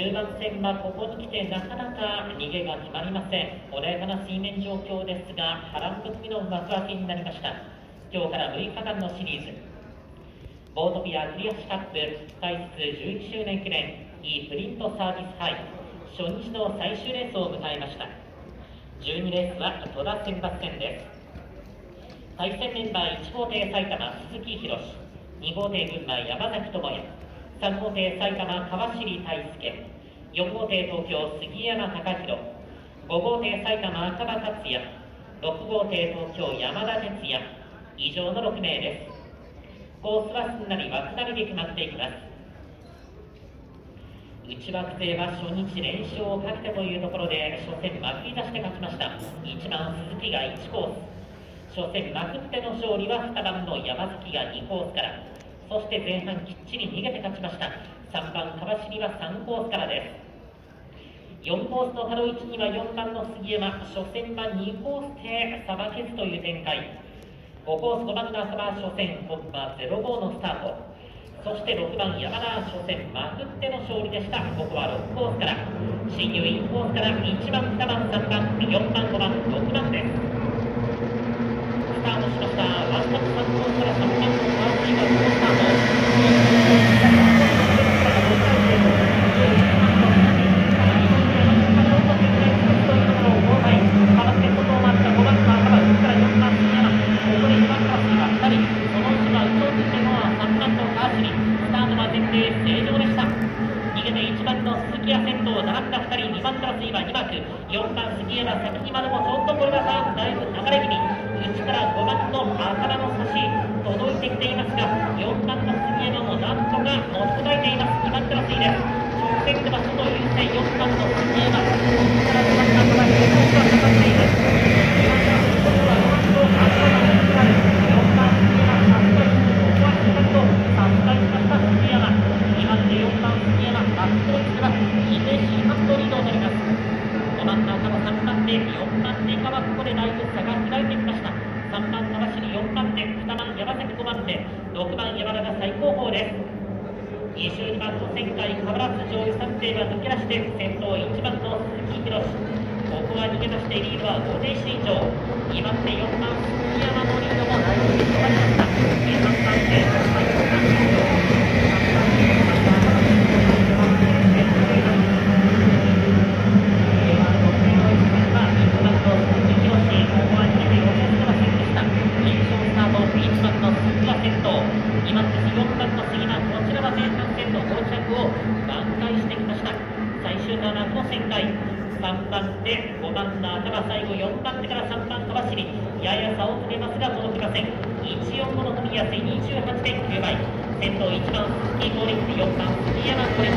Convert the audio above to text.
中盤戦はここに来てなかなか逃げが決まりません。穏やかな水面状況ですが波乱含みの幕開けになりました。今日から6日間のシリーズ。ボートピアクリアシカップ開設11周年記念 E プリントサービス杯。初日の最終レースを迎えました。12レースは戸田選抜戦です。対戦メンバー1号艇埼玉鈴木宏2号艇群馬山崎智也。3号艇埼玉川尻大輔4号艇東京杉山隆弘5号艇埼玉赤羽達也6号艇東京山田哲也以上の6名です。コースはすんなり枠なりで決まっていきます。内枠勢は初日連勝をかけてというところで初戦まくり出して勝ちました。1番鈴木が1コース。初戦まくっての勝利は2番の山崎が2コースから。そして前半きっちり逃げて勝ちました。3番川尻は3コースからです。4コースのハロー1には4番の杉山。初戦は2コースでさばけずという展開。5コース5番の浅場初戦コンマ05のスタート。そして6番山田初戦まくっての勝利でした。ここは6コースから。進入インコースから1番2番3番4番5番6番です。4番杉山先にまでもちょっとこれがだいぶ流れ気もなんとか持ちこたえてます2番クラスいです直線では外優勢4番の杉山内から5番の頭にがかかっていますここはしっかりとさすがにしました杉山2番で4番杉山バックトリックは秀氏ハンドリードを取ります5番の赤の3番手4番手以下はここでだいぶ差が開いてきました3番川尻4番手2番山崎5番手6番山田が最高峰です。22番の旋回変わらず上位3艇は抜け出して先頭1番の鈴木宏ここは逃げ出してリードは5点以上2番手4番杉山のリードもだいぶ広がりました挽回してきました。最終ターンの旋回3番手5番の頭最後4番手から3番飛ばしにやや差を詰めますが届きません145の組み合わせ28.9倍。先頭1番スキーボーリング4番杉山これ